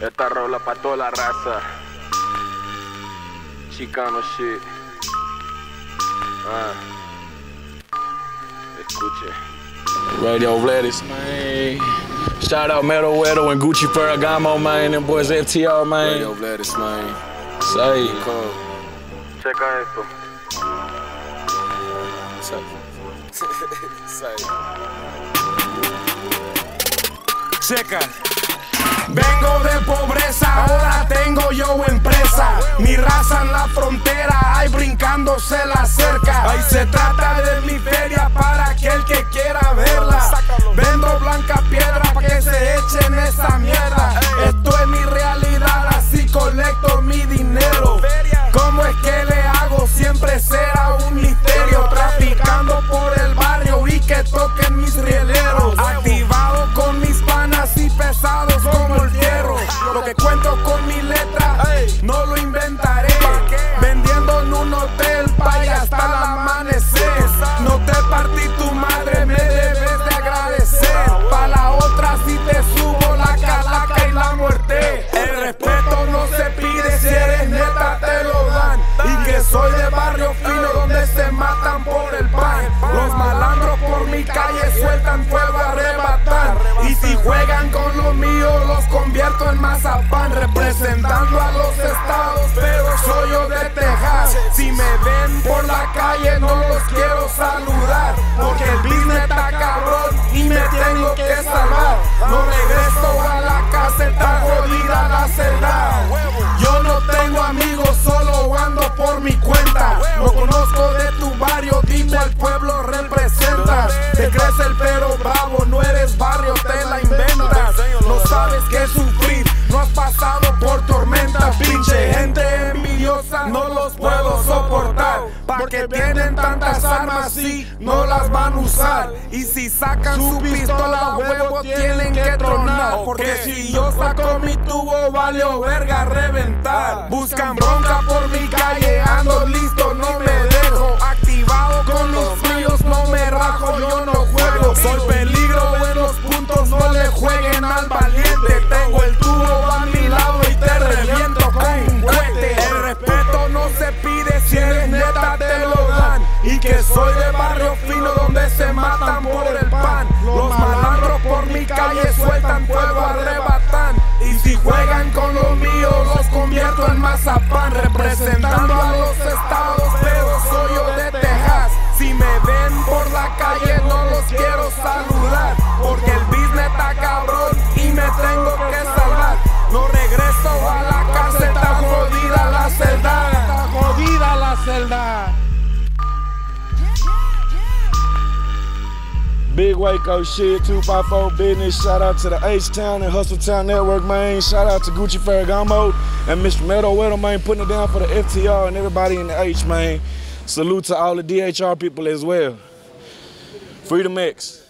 Esta rola pa' toda la raza. Chicano shit. Ah. Escuche. Radio Vladis, man. Shout out Metal Weather and Gucci Ferragamo, man. Them boys FTR, man. Radio Vladis, man. Say. Cool. Checa esto. Say. Checa. Vengo de pobreza, ahora tengo yo empresa. Mi raza en la frontera, hay brincándose la cerca. Ahí se trata soy de barrio fino donde se matan por el pan. Los malandros por mi calle sueltan fuego a arrebatar. Y si juegan con lo mío, los convierto en mazapán. Representando a los estados, pero soy yo de Texas. Si me ven por la calle, no los quiero saludar. Los puedo soportar. Porque tienen tantas armas y no las van a usar. Y si sacan su pistola, huevo tienen que tronar. Porque si yo saco mi tubo, valió verga reventar. Buscan bronca soy de barrio fino donde se matan por el pan. Los malandros por mi calle sueltan fuego arrebatan. Big Waco shit, 254 business. Shout out to the H Town and Hustle Town Network, man. Shout out to Gucci Ferragamo and Mr. Metal Weather, man, putting it down for the FTR and everybody in the H, man. Salute to all the DHR people as well. Freedom X.